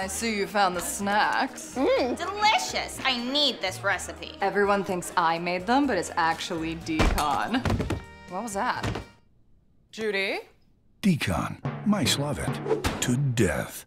I see you found the snacks. Mmm, delicious. I need this recipe. Everyone thinks I made them, but it's actually d-CON. What was that? Judy? d-CON. Mice love it. To death.